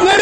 Les